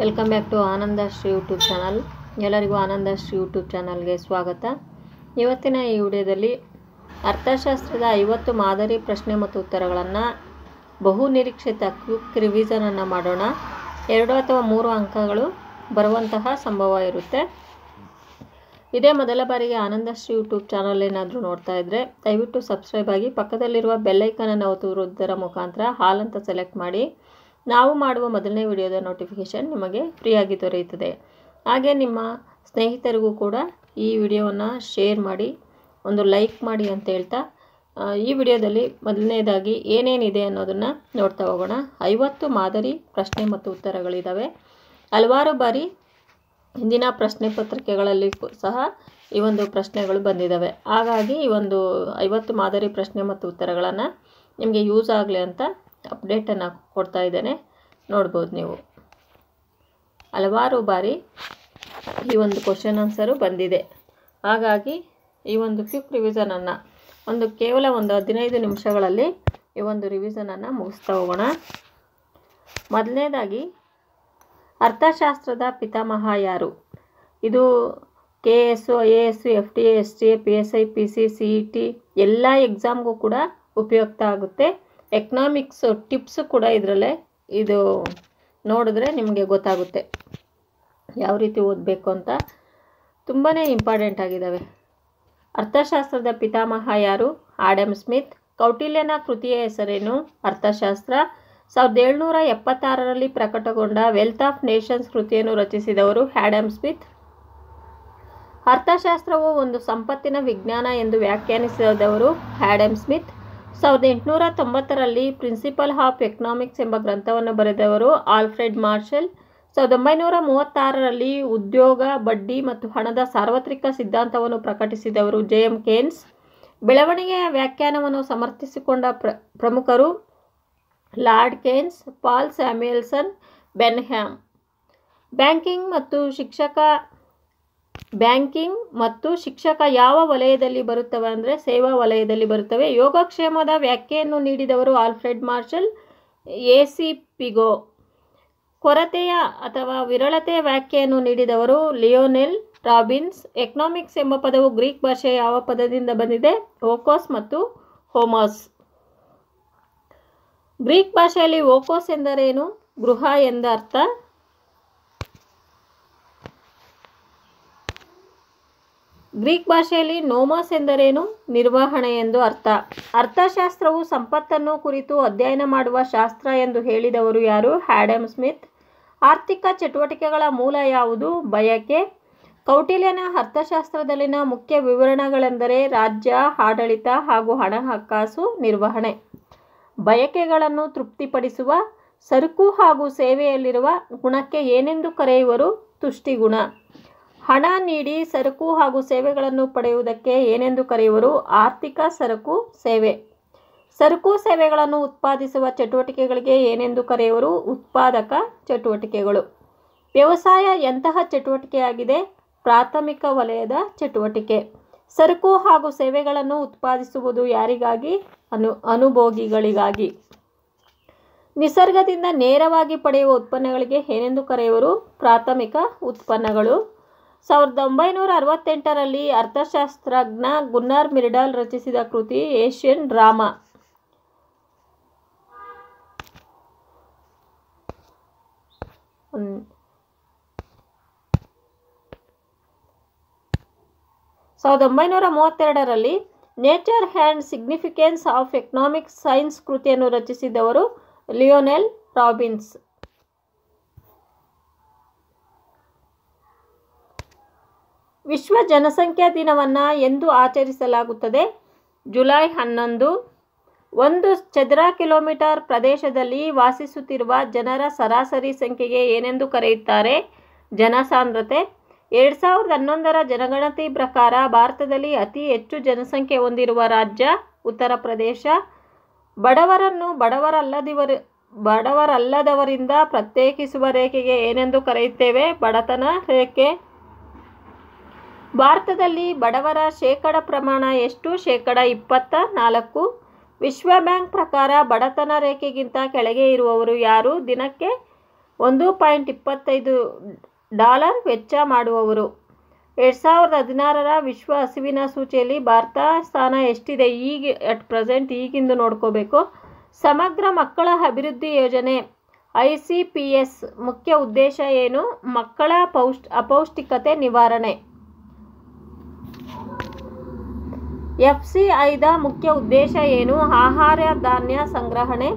Welcome back to Ananda Shri YouTube channel ಎಲ್ಲರಿಗೂ Ananda Shri YouTube ಚಾನಲ್ಗೆ ಸ್ವಾಗತ. ಇವತ್ತಿನ ಈ ವಿಡಿಯೋದಲ್ಲಿ ಅರ್ಥಶಾಸ್ತ್ರದ ಐವತ್ತು ಮಾದರಿ ಪ್ರಶ್ನೆ ಮತ್ತು ಉತ್ತರಗಳನ್ನು ಬಹು ನಿರೀಕ್ಷಿತ ಕ್ವಿಕ್ ರಿವಿಸನನ್ನು ಮಾಡೋಣ. ಎರಡು ಅಥವಾ ಮೂರು ಅಂಕಗಳು ಬರುವಂತಹ ಸಂಭವ ಇರುತ್ತೆ. ಇದೇ ಮೊದಲ ಬಾರಿಗೆ ಆನಂದಶ್ರೀ ಯೂಟ್ಯೂಬ್ ಚಾನಲ್ ಏನಾದರೂ ನೋಡ್ತಾ ಇದ್ದರೆ ದಯವಿಟ್ಟು ಸಬ್ಸ್ಕ್ರೈಬ್ ಆಗಿ ಪಕ್ಕದಲ್ಲಿರುವ ಬೆಲ್ಲೈಕನನ್ನು ಒತ್ತುವುದರ ಮುಖಾಂತರ ಹಾಲ್ ಅಂತ ಸೆಲೆಕ್ಟ್ ಮಾಡಿ. ನಾವು ಮಾಡುವ ಮೊದಲನೇ ವಿಡಿಯೋದ ನೋಟಿಫಿಕೇಷನ್ ನಿಮಗೆ ಫ್ರೀಯಾಗಿ ದೊರೆಯುತ್ತದೆ. ಹಾಗೆ ನಿಮ್ಮ ಸ್ನೇಹಿತರಿಗೂ ಕೂಡ ಈ ವಿಡಿಯೋವನ್ನು ಶೇರ್ ಮಾಡಿ, ಒಂದು ಲೈಕ್ ಮಾಡಿ ಅಂತ ಹೇಳ್ತಾ ಈ ವಿಡಿಯೋದಲ್ಲಿ ಮೊದಲನೇದಾಗಿ ಏನೇನಿದೆ ಅನ್ನೋದನ್ನು ನೋಡ್ತಾ ಹೋಗೋಣ. ಐವತ್ತು ಮಾದರಿ ಪ್ರಶ್ನೆ ಮತ್ತು ಉತ್ತರಗಳಿದ್ದಾವೆ ಹಲವಾರು ಬಾರಿ ಹಿಂದಿನ ಪ್ರಶ್ನೆ ಪತ್ರಿಕೆಗಳಲ್ಲಿ ಸಹ ಈ ಒಂದು ಪ್ರಶ್ನೆಗಳು ಬಂದಿದ್ದಾವೆ ಹಾಗಾಗಿ ಈ ಒಂದು ಐವತ್ತು ಮಾದರಿ ಪ್ರಶ್ನೆ ಮತ್ತು ಉತ್ತರಗಳನ್ನು ನಿಮಗೆ ಯೂಸ್ ಆಗಲಿ ಅಂತ ಅಪ್ಡೇಟನ್ನು ಕೊಡ್ತಾ ಇದ್ದೇನೆ. ನೋಡ್ಬೋದು ನೀವು. ಹಲವಾರು ಬಾರಿ ಈ ಒಂದು ಕ್ವಶನ್ ಆನ್ಸರು ಬಂದಿದೆ. ಹಾಗಾಗಿ ಈ ಒಂದು ಕ್ವಿಕ್ ರಿವಿಸನನ್ನು ಒಂದು ಕೇವಲ ಒಂದು ಹದಿನೈದು ನಿಮಿಷಗಳಲ್ಲಿ ಈ ಒಂದು ರಿವಿಸನನ್ನು ಮುಗಿಸ್ತಾ ಹೋಗೋಣ. ಮೊದಲನೇದಾಗಿ, ಅರ್ಥಶಾಸ್ತ್ರದ ಪಿತಾಮಹ ಯಾರು? ಇದು K S I A S F T S T P S I P C C E T ಎಲ್ಲ ಎಕ್ಸಾಮ್ಗೂ ಕೂಡ ಉಪಯುಕ್ತ ಆಗುತ್ತೆ. ಎಕನಾಮಿಕ್ಸ್ ಟಿಪ್ಸು ಕೂಡ ಇದರಲ್ಲೇ ಇದು ನೋಡಿದ್ರೆ ನಿಮಗೆ ಗೊತ್ತಾಗುತ್ತೆ. ಯಾವ ರೀತಿ ಓದಬೇಕು ಅಂತ ತುಂಬಾ ಇಂಪಾರ್ಟೆಂಟ್ ಆಗಿದ್ದಾವೆ ಅರ್ಥಶಾಸ್ತ್ರದ ಪಿತಾಮಹ ಯಾರು? Adam Smith. ಕೌಟಿಲ್ಯನ ಕೃತಿಯ ಹೆಸರೇನು? ಅರ್ಥಶಾಸ್ತ್ರ. ಸಾವಿರದ ಏಳ್ನೂರ ಎಪ್ಪತ್ತಾರರಲ್ಲಿ ಪ್ರಕಟಗೊಂಡ ವೆಲ್ತ್ ಆಫ್ ನೇಷನ್ಸ್ ಕೃತಿಯನ್ನು ರಚಿಸಿದವರು ಆಡಮ್ ಸ್ಮಿತ್. ಅರ್ಥಶಾಸ್ತ್ರವು ಒಂದು ಸಂಪತ್ತಿನ ವಿಜ್ಞಾನ ಎಂದು ವ್ಯಾಖ್ಯಾನಿಸಿದವರು ಆ್ಯಡಮ್ ಸ್ಮಿತ್. ಸಾವಿರದ ಎಂಟುನೂರ ತೊಂಬತ್ತರಲ್ಲಿ ಪ್ರಿನ್ಸಿಪಲ್ ಆಫ್ ಎಕನಾಮಿಕ್ಸ್ ಎಂಬ ಗ್ರಂಥವನ್ನು ಬರೆದವರು ಆಲ್ಫ್ರೆಡ್ ಮಾರ್ಷಲ್. ಸಾವಿರದ ಒಂಬೈನೂರ ಮೂವತ್ತಾರರಲ್ಲಿ ಉದ್ಯೋಗ, ಬಡ್ಡಿ ಮತ್ತು ಹಣದ ಸಾರ್ವತ್ರಿಕ ಸಿದ್ಧಾಂತವನ್ನು ಪ್ರಕಟಿಸಿದವರು ಜೆ ಎಂ ಕೇನ್ಸ್. ಬೆಳವಣಿಗೆಯ ವ್ಯಾಖ್ಯಾನವನ್ನು ಸಮರ್ಥಿಸಿಕೊಂಡ ಪ್ರ, ಪ್ರಮುಖರು Lord Keynes, Paul Samuelson Benham. Banking ಮತ್ತು ಶಿಕ್ಷಕ ಬ್ಯಾಂಕಿಂಗ್ ಮತ್ತು ಶಿಕ್ಷಕ ಯಾವ ವಲಯದಲ್ಲಿ ಬರುತ್ತವೆ ಅಂದರೆ ಸೇವಾ ವಲಯದಲ್ಲಿ ಬರುತ್ತವೆ. ಯೋಗಕ್ಷೇಮದ ವ್ಯಾಖ್ಯೆಯನ್ನು ನೀಡಿದವರು Alfred Marshall, A C Pigou. ಕೊರತೆಯ ಅಥವಾ ವಿರಳತೆಯ ವ್ಯಾಖ್ಯೆಯನ್ನು ನೀಡಿದವರು ಲಿಯೋನೆಲ್ ರಾಬಿನ್ಸ್. ಎಕನಾಮಿಕ್ಸ್ ಎಂಬ ಪದವು ಗ್ರೀಕ್ ಭಾಷೆಯ ಯಾವ ಪದದಿಂದ ಬಂದಿದೆ? ಓಕೋಸ್ ಮತ್ತು ಹೋಮೋಸ್. ಗ್ರೀಕ್ ಭಾಷೆಯಲ್ಲಿ ಓಕೋಸ್ ಎಂದರೇನು? ಗೃಹ ಎಂದ ಗ್ರೀಕ್ ಭಾಷೆಯಲ್ಲಿ ನೋಮಸ್ ಎಂದರೇನು? ನಿರ್ವಹಣೆ ಎಂದು ಅರ್ಥ. ಅರ್ಥಶಾಸ್ತ್ರವು ಸಂಪತ್ತನ್ನು ಕುರಿತು ಅಧ್ಯಯನ ಮಾಡುವ ಶಾಸ್ತ್ರ ಎಂದು ಹೇಳಿದವರು ಯಾರು? Adam Smith. ಆರ್ಥಿಕ ಚಟುವಟಿಕೆಗಳ ಮೂಲ ಯಾವುದು? ಬಯಕೆ. ಕೌಟಿಲ್ಯನ ಅರ್ಥಶಾಸ್ತ್ರದಲ್ಲಿನ ಮುಖ್ಯ ವಿವರಣೆಗಳೆಂದರೆ ರಾಜ್ಯ, ಆಡಳಿತ ಹಾಗೂ ಹಣಕಾಸು ನಿರ್ವಹಣೆ. ಬಯಕೆಗಳನ್ನು ತೃಪ್ತಿಪಡಿಸುವ, ಸರಕು ಹಾಗೂ ಸೇವೆಯಲ್ಲಿರುವ ಗುಣಕ್ಕೆ ಏನೆಂದು ಕರೆಯುವರು? ತುಷ್ಟಿಗುಣ. ಹಣ ನೀಡಿ ಸರಕು ಹಾಗೂ ಸೇವೆಗಳನ್ನು ಪಡೆಯುವುದಕ್ಕೆ ಏನೆಂದು ಕರೆಯುವರು? ಆರ್ಥಿಕ ಸರಕು ಸೇವೆ. ಸರಕು ಸೇವೆಗಳನ್ನು ಉತ್ಪಾದಿಸುವ ಚಟುವಟಿಕೆಗಳಿಗೆ ಏನೆಂದು ಕರೆಯುವರು? ಉತ್ಪಾದಕ ಚಟುವಟಿಕೆಗಳು. ವ್ಯವಸಾಯ ಎಂತಹ ಚಟುವಟಿಕೆಯಾಗಿದೆ? ಪ್ರಾಥಮಿಕ ವಲಯದ ಚಟುವಟಿಕೆ. ಸರಕು ಹಾಗೂ ಸೇವೆಗಳನ್ನು ಉತ್ಪಾದಿಸುವುದು ಯಾರಿಗಾಗಿ? ಅನು, ಅನುಭೋಗಿಗಳಿಗಾಗಿ. ನಿಸರ್ಗದಿಂದ ನೇರವಾಗಿ ಪಡೆಯುವ ಉತ್ಪನ್ನಗಳಿಗೆ ಏನೆಂದು ಕರೆಯುವರು? ಪ್ರಾಥಮಿಕ ಉತ್ಪನ್ನಗಳು. ಸಾವಿರದ ಒಂಬೈನೂರ ಅರವತ್ತೆಂಟರಲ್ಲಿ ಅರ್ಥಶಾಸ್ತ್ರಜ್ಞ ಗುನ್ನಾರ್ ಮಿರ್ಡಾಲ್ ರಚಿಸಿದ ಕೃತಿ ಏಷ್ಯನ್ ಡ್ರಾಮಾ. ಸಾವಿರದ ಒಂಬೈನೂರ ಮೂವತ್ತೆರಡರಲ್ಲಿ nature and significance of economic science ಕೃತಿಯನ್ನು ರಚಿಸಿದವರು ಲಿಯೋನೆಲ್ ರಾಬಿನ್ಸ್. ವಿಶ್ವ ಜನಸಂಖ್ಯಾ ದಿನವನ್ನು ಎಂದು ಆಚರಿಸಲಾಗುತ್ತದೆ. ಜುಲೈ ಹನ್ನೊಂದು, ಒಂದು ಚದರ ಕಿಲೋಮೀಟರ್ ಪ್ರದೇಶದಲ್ಲಿ ವಾಸಿಸುತ್ತಿರುವ ಜನರ ಸರಾಸರಿ ಸಂಖ್ಯೆಗೆ ಏನೆಂದು ಕರೆಯುತ್ತಾರೆ? ಜನಸಾಂದ್ರತೆ. ಎರಡು ಸಾವಿರದ ಹನ್ನೊಂದರ ಜನಗಣತಿ ಪ್ರಕಾರ ಭಾರತದಲ್ಲಿ ಅತಿ ಹೆಚ್ಚು ಜನಸಂಖ್ಯೆ ಹೊಂದಿರುವ ರಾಜ್ಯ ಉತ್ತರ ಪ್ರದೇಶ. ಬಡವರನ್ನು ಬಡವರಲ್ಲದಿವರು, ಬಡವರಲ್ಲದವರಿಂದ ಪ್ರತ್ಯೇಕಿಸುವ ರೇಖೆಗೆ ಏನೆಂದು ಕರೆಯುತ್ತೇವೆ? ಬಡತನ ರೇಖೆ. ಭಾರತದಲ್ಲಿ ಬಡವರ ಶೇಕಡ ಪ್ರಮಾಣ ಎಷ್ಟು? ಶೇಕಡ ಇಪ್ಪತ್ತ ನಾಲ್ಕು. ವಿಶ್ವ ಬ್ಯಾಂಕ್ ಪ್ರಕಾರ ಬಡತನ ರೇಖೆಗಿಂತ ಕೆಳಗೆ ಇರುವವರು ಯಾರು? ದಿನಕ್ಕೆ ಒಂದು ಪಾಯಿಂಟ್ ಇಪ್ಪತ್ತೈದು ಡಾಲರ್ ವೆಚ್ಚ ಮಾಡುವವರು. ಎರಡು ಸಾವಿರದ ಹದಿನಾರರ ವಿಶ್ವ ಹಸಿವಿನ ಸೂಚಿಯಲ್ಲಿ ಭಾರತ ಸ್ಥಾನ ಎಷ್ಟಿದೆ? ಈಗ, ಅಟ್ ಪ್ರೆಸೆಂಟ್ ಈಗಿಂದು ನೋಡ್ಕೋಬೇಕು. ಸಮಗ್ರ ಮಕ್ಕಳ ಅಭಿವೃದ್ಧಿ ಯೋಜನೆ ಐ ಸಿ ಪಿ ಎಸ್ ಮುಖ್ಯ ಉದ್ದೇಶ ಏನು? ಮಕ್ಕಳ ಪೌಷ್ಟ್ ಅಪೌಷ್ಟಿಕತೆ ನಿವಾರಣೆ. ಎಫ್ ಸಿ ಐದ ಮುಖ್ಯ ಉದ್ದೇಶ ಏನು? ಆಹಾರ ಧಾನ್ಯ ಸಂಗ್ರಹಣೆ.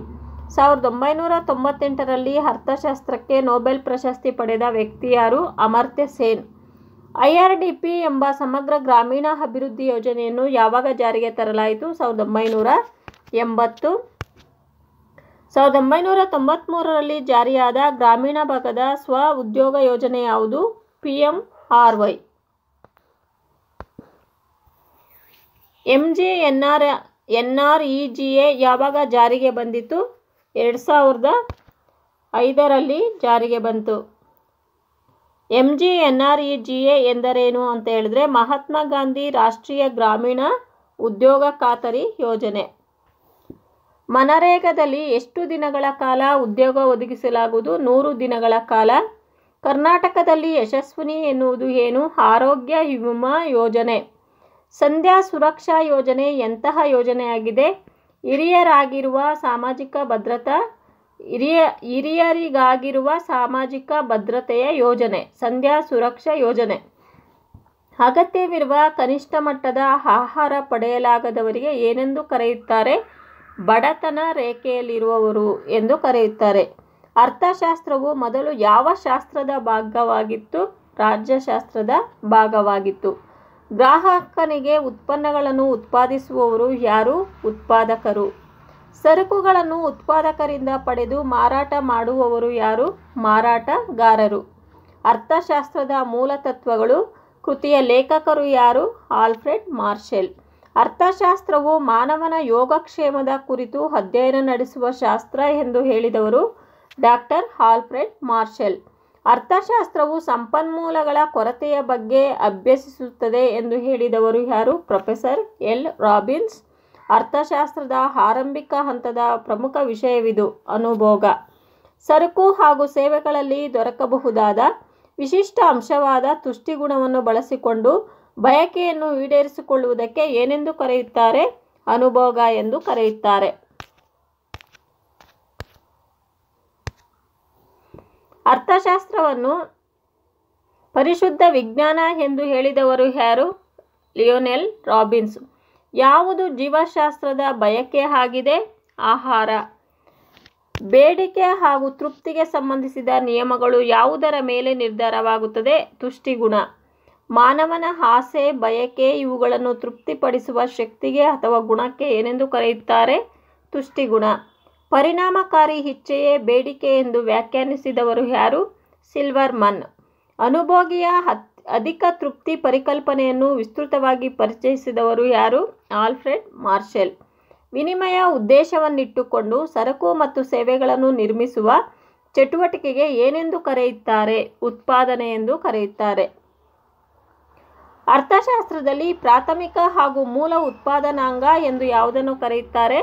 ಸಾವಿರದ ಒಂಬೈನೂರ ತೊಂಬತ್ತೆಂಟರಲ್ಲಿ ಅರ್ಥಶಾಸ್ತ್ರಕ್ಕೆ ನೊಬೆಲ್ ಪ್ರಶಸ್ತಿ ಪಡೆದ ವ್ಯಕ್ತಿ ಯಾರು? Amartya Sen. I R D P ಎಂಬ ಸಮಗ್ರ ಗ್ರಾಮೀಣ ಅಭಿವೃದ್ಧಿ ಯೋಜನೆಯನ್ನು ಯಾವಾಗ ಜಾರಿಗೆ ತರಲಾಯಿತು? ಸಾವಿರದ ಒಂಬೈನೂರ ಎಂಬತ್ತು. ಸಾವಿರದ ಒಂಬೈನೂರ ತೊಂಬತ್ತ್ಮೂರರಲ್ಲಿ ಜಾರಿಯಾದ ಗ್ರಾಮೀಣ ಭಾಗದ ಸ್ವ ಉದ್ಯೋಗ ಯೋಜನೆ ಯಾವುದು? P M R Y. M G N R E G A G ಎ ಯಾವಾಗ ಜಾರಿಗೆ ಬಂದಿತು ಎರಡು ಸಾವಿರದ ಐದರಲ್ಲಿ ಜಾರಿಗೆ ಬಂತು. M G N R E G A ಎಂದರೇನು ಅಂತ ಹೇಳಿದ್ರೆ ಮಹಾತ್ಮ ಗಾಂಧಿ ರಾಷ್ಟ್ರೀಯ ಗ್ರಾಮೀಣ ಉದ್ಯೋಗ ಖಾತರಿ ಯೋಜನೆ. ಮನರೇಗದಲ್ಲಿ ಎಷ್ಟು ದಿನಗಳ ಕಾಲ ಉದ್ಯೋಗ ಒದಗಿಸಲಾಗುವುದು? ನೂರು ದಿನಗಳ ಕಾಲ. ಕರ್ನಾಟಕದಲ್ಲಿ ಯಶಸ್ವಿನಿ ಎನ್ನುವುದು ಏನು? ಆರೋಗ್ಯ ವಿಮಾ ಯೋಜನೆ. ಸಂಧ್ಯಾ ಸುರಕ್ಷಾ ಯೋಜನೆ ಎಂತಹ ಯೋಜನೆಯಾಗಿದೆ? ಹಿರಿಯರಾಗಿರುವ ಸಾಮಾಜಿಕ ಭದ್ರತಾ, ಹಿರಿಯ, ಹಿರಿಯರಿಗಾಗಿರುವ ಸಾಮಾಜಿಕ ಭದ್ರತೆಯ ಯೋಜನೆ, ಸಂಧ್ಯಾ ಸುರಕ್ಷಾ ಯೋಜನೆ. ಅಗತ್ಯವಿರುವ ಕನಿಷ್ಠ ಮಟ್ಟದ ಆಹಾರ ಪಡೆಯಲಾಗದವರಿಗೆ ಏನೆಂದು ಕರೆಯುತ್ತಾರೆ? ಬಡತನ ರೇಖೆಯಲ್ಲಿರುವವರು ಎಂದು ಕರೆಯುತ್ತಾರೆ. ಅರ್ಥಶಾಸ್ತ್ರವು ಮೊದಲು ಯಾವ ಶಾಸ್ತ್ರದ ಭಾಗವಾಗಿತ್ತು? ರಾಜ್ಯಶಾಸ್ತ್ರದ ಭಾಗವಾಗಿತ್ತು. ಗ್ರಾಹಕನಿಗೆ ಉತ್ಪನ್ನಗಳನ್ನು ಉತ್ಪಾದಿಸುವವರು ಯಾರು? ಉತ್ಪಾದಕರು. ಸರಕುಗಳನ್ನು ಉತ್ಪಾದಕರಿಂದ ಪಡೆದು ಮಾರಾಟ ಮಾಡುವವರು ಯಾರು? ಮಾರಾಟಗಾರರು. ಅರ್ಥಶಾಸ್ತ್ರದ ಮೂಲ ತತ್ವಗಳು. ಕೃತಿಯ ಲೇಖಕರು ಯಾರು? Alfred Marshall. ಅರ್ಥಶಾಸ್ತ್ರವು ಮಾನವನ ಯೋಗಕ್ಷೇಮದ ಕುರಿತು ಅಧ್ಯಯನ ನಡೆಸುವ ಶಾಸ್ತ್ರ ಎಂದು ಹೇಳಿದವರು ಡಾಕ್ಟರ್ ಆಲ್ಫ್ರೆಡ್ ಮಾರ್ಷೆಲ್. ಅರ್ಥಶಾಸ್ತ್ರವು ಸಂಪನ್ಮೂಲಗಳ ಕೊರತೆಯ ಬಗ್ಗೆ ಅಭ್ಯಸಿಸುತ್ತದೆ ಎಂದು ಹೇಳಿದವರು ಯಾರು? Professor L. ರಾಬಿನ್ಸ್. ಅರ್ಥಶಾಸ್ತ್ರದ ಆರಂಭಿಕ ಹಂತದ ಪ್ರಮುಖ ವಿಷಯವಿದು, ಅನುಭೋಗ. ಸರಕು ಹಾಗೂ ಸೇವೆಗಳಲ್ಲಿ ದೊರಕಬಹುದಾದ ವಿಶಿಷ್ಟ ಅಂಶವಾದ ತುಷ್ಟಿಗುಣವನ್ನು ಬಳಸಿಕೊಂಡು ಬಯಕೆಯನ್ನು ಈಡೇರಿಸಿಕೊಳ್ಳುವುದಕ್ಕೆ ಏನೆಂದು ಕರೆಯುತ್ತಾರೆ? ಅನುಭೋಗ ಎಂದು ಕರೆಯುತ್ತಾರೆ. ಅರ್ಥಶಾಸ್ತ್ರವನ್ನು ಪರಿಶುದ್ಧ ವಿಜ್ಞಾನ ಎಂದು ಹೇಳಿದವರು ಯಾರು? Lionel Robbins. ಯಾವುದು ಜೀವಶಾಸ್ತ್ರದ ಬಯಕೆ ಆಗಿದೆ? ಆಹಾರ. ಬೇಡಿಕೆ ಹಾಗೂ ತೃಪ್ತಿಗೆ ಸಂಬಂಧಿಸಿದ ನಿಯಮಗಳು ಯಾವುದರ ಮೇಲೆ ನಿರ್ಧಾರವಾಗುತ್ತದೆ? ತುಷ್ಟಿಗುಣ. ಮಾನವನ ಆಸೆ, ಬಯಕೆ ಇವುಗಳನ್ನು ತೃಪ್ತಿಪಡಿಸುವ ಶಕ್ತಿಗೆ ಅಥವಾ ಗುಣಕ್ಕೆ ಏನೆಂದು ಕರೆಯುತ್ತಾರೆ? ತುಷ್ಟಿಗುಣ. ಪರಿಣಾಮಕಾರಿ ಇಚ್ಛೆಯೇ ಬೇಡಿಕೆ ಎಂದು ವ್ಯಾಖ್ಯಾನಿಸಿದವರು ಯಾರು? ಸಿಲ್ವರ್ ಮನ್ ಅನುಭೋಗಿಯ ಹತ್, ಅಧಿಕ ತೃಪ್ತಿ ಪರಿಕಲ್ಪನೆಯನ್ನು ವಿಸ್ತೃತವಾಗಿ ಪರಿಚಯಿಸಿದವರು ಯಾರು? Alfred Marshall. ವಿನಿಮಯ ಉದ್ದೇಶವನ್ನಿಟ್ಟುಕೊಂಡು ಸರಕು ಮತ್ತು ಸೇವೆಗಳನ್ನು ನಿರ್ಮಿಸುವ ಚಟುವಟಿಕೆಗೆ ಏನೆಂದು ಕರೆಯುತ್ತಾರೆ? ಉತ್ಪಾದನೆ ಎಂದು ಕರೆಯುತ್ತಾರೆ. ಅರ್ಥಶಾಸ್ತ್ರದಲ್ಲಿ ಪ್ರಾಥಮಿಕ ಹಾಗೂ ಮೂಲ ಉತ್ಪಾದನಾಂಗ ಎಂದು ಯಾವುದನ್ನು ಕರೆಯುತ್ತಾರೆ?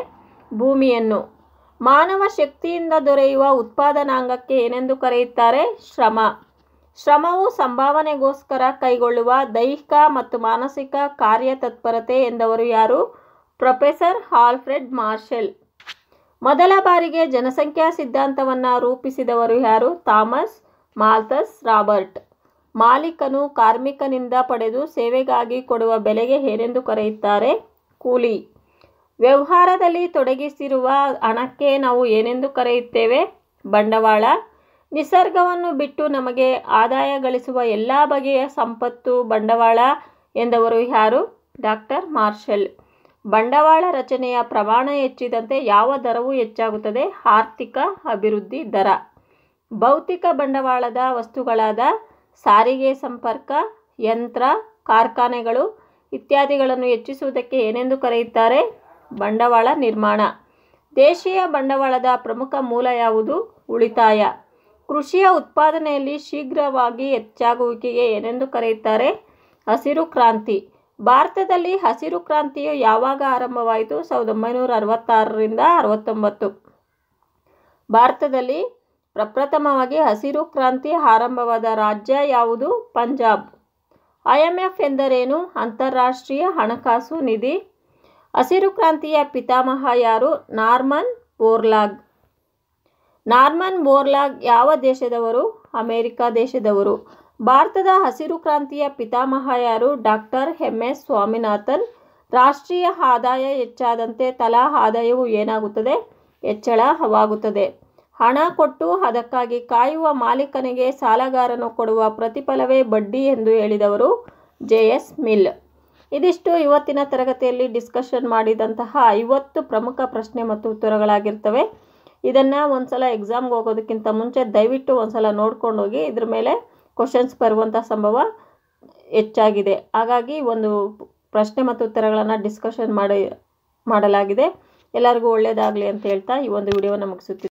ಭೂಮಿಯನ್ನು. ಮಾನವ ಶಕ್ತಿಯಿಂದ ದೊರೆಯುವ ಉತ್ಪಾದನಾಂಗಕ್ಕೆ ಏನೆಂದು ಕರೆಯುತ್ತಾರೆ? ಶ್ರಮ. ಶ್ರಮವು ಸಂಭಾವನೆಗೋಸ್ಕರ ಕೈಗೊಳ್ಳುವ ದೈಹಿಕ ಮತ್ತು ಮಾನಸಿಕ ಕಾರ್ಯತತ್ಪರತೆ ಎಂದವರು ಯಾರು? Professor Alfred Marshall. ಮೊದಲ ಬಾರಿಗೆ ಜನಸಂಖ್ಯಾ ಸಿದ್ಧಾಂತವನ್ನು ರೂಪಿಸಿದವರು ಯಾರು? Thomas Malthus Robert. ಮಾಲೀಕನು ಕಾರ್ಮಿಕನಿಂದ ಪಡೆದು ಸೇವೆಗಾಗಿ ಕೊಡುವ ಬೆಲೆಗೆ ಏನೆಂದು ಕರೆಯುತ್ತಾರೆ? ಕೂಲಿ. ವ್ಯವಹಾರದಲ್ಲಿ ತೊಡಗಿಸಿರುವ ಹಣಕ್ಕೆ ನಾವು ಏನೆಂದು ಕರೆಯುತ್ತೇವೆ? ಬಂಡವಾಳ. ನಿಸರ್ಗವನ್ನು ಬಿಟ್ಟು ನಮಗೆ ಆದಾಯ ಗಳಿಸುವ ಎಲ್ಲ ಬಗೆಯ ಸಂಪತ್ತು ಬಂಡವಾಳ ಎಂದವರು ಯಾರು? Doctor Marshall. ಬಂಡವಾಳ ರಚನೆಯ ಪ್ರಮಾಣ ಹೆಚ್ಚಿದಂತೆ ಯಾವ ದರವು ಹೆಚ್ಚಾಗುತ್ತದೆ? ಆರ್ಥಿಕ ಅಭಿವೃದ್ಧಿ ದರ. ಭೌತಿಕ ಬಂಡವಾಳದ ವಸ್ತುಗಳಾದ ಸಾರಿಗೆ ಸಂಪರ್ಕ, ಯಂತ್ರ, ಕಾರ್ಖಾನೆಗಳು ಇತ್ಯಾದಿಗಳನ್ನು ಹೆಚ್ಚಿಸುವುದಕ್ಕೆ ಏನೆಂದು ಕರೆಯುತ್ತಾರೆ? ಬಂಡವಾಳ ನಿರ್ಮಾಣ. ದೇಶೀಯ ಬಂಡವಾಳದ ಪ್ರಮುಖ ಮೂಲ ಯಾವುದು? ಉಳಿತಾಯ. ಕೃಷಿಯ ಉತ್ಪಾದನೆಯಲ್ಲಿ ಶೀಘ್ರವಾಗಿ ಹೆಚ್ಚಾಗುವಿಕೆಗೆ ಏನೆಂದು ಕರೆಯುತ್ತಾರೆ? ಹಸಿರು ಕ್ರಾಂತಿ. ಭಾರತದಲ್ಲಿ ಹಸಿರು ಕ್ರಾಂತಿಯು ಯಾವಾಗ ಆರಂಭವಾಯಿತು? ಸಾವಿರದ ಒಂಬೈನೂರ ಅರವತ್ತಾರರಿಂದ ಅರವತ್ತೊಂಬತ್ತು. ಭಾರತದಲ್ಲಿ ಪ್ರಪ್ರಥಮವಾಗಿ ಹಸಿರು ಕ್ರಾಂತಿ ಆರಂಭವಾದ ರಾಜ್ಯ ಯಾವುದು? ಪಂಜಾಬ್. ಐ ಎಂ ಎಫ್ ಎಂದರೇನು? ಅಂತಾರಾಷ್ಟ್ರೀಯ ಹಣಕಾಸು ನಿಧಿ. ಹಸಿರು ಕ್ರಾಂತಿಯ ಪಿತಾಮಹ ಯಾರು? Norman Borlaug. ನಾರ್ಮನ್ ಬೋರ್ಲಾಗ್ ಯಾವ ದೇಶದವರು? ಅಮೆರಿಕ ದೇಶದವರು. ಭಾರತದ ಹಸಿರು ಕ್ರಾಂತಿಯ ಪಿತಾಮಹ ಯಾರು? Doctor M S Swaminathan. ರಾಷ್ಟ್ರೀಯ ಆದಾಯ ಹೆಚ್ಚಾದಂತೆ ತಲಾ ಆದಾಯವು ಏನಾಗುತ್ತದೆ? ಹೆಚ್ಚಳವಾಗುತ್ತದೆ ಹಣ ಕೊಟ್ಟು ಅದಕ್ಕಾಗಿ ಕಾಯುವ ಮಾಲೀಕನಿಗೆ ಸಾಲಗಾರನು ಕೊಡುವ ಪ್ರತಿಫಲವೇ ಬಡ್ಡಿ ಎಂದು ಹೇಳಿದವರು ಜೆ ಎಸ್ ಮಿಲ್. ಇದಿಷ್ಟು ಇವತ್ತಿನ ತರಗತಿಯಲ್ಲಿ ಡಿಸ್ಕಷನ್ ಮಾಡಿದಂತಹ ಐವತ್ತು ಪ್ರಮುಖ ಪ್ರಶ್ನೆ ಮತ್ತು ಉತ್ತರಗಳಾಗಿರ್ತವೆ. ಇದನ್ನು ಒಂದ್ಸಲ ಎಕ್ಸಾಮ್ಗೆ ಹೋಗೋದಕ್ಕಿಂತ ಮುಂಚೆ ದಯವಿಟ್ಟು ಒಂದ್ಸಲ ನೋಡ್ಕೊಂಡು ಹೋಗಿ, ಇದ್ರ ಮೇಲೆ ಕ್ವಶನ್ಸ್ ಬರುವಂಥ ಸಂಭವ ಹೆಚ್ಚಾಗಿದೆ. ಹಾಗಾಗಿ ಒಂದು ಪ್ರಶ್ನೆ ಮತ್ತು ಉತ್ತರಗಳನ್ನು ಡಿಸ್ಕಷನ್ ಮಾಡಿ, ಮಾಡಲಾಗಿದೆ. ಎಲ್ಲರಿಗೂ ಒಳ್ಳೆಯದಾಗಲಿ ಅಂತ ಹೇಳ್ತಾ ಈ ಒಂದು ವಿಡಿಯೋನ ಮುಗಿಸುತ್ತೀನಿ